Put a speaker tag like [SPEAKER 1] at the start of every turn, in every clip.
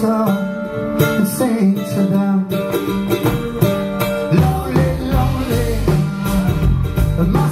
[SPEAKER 1] song and to them, Lonely, lonely, my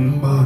[SPEAKER 1] Bye.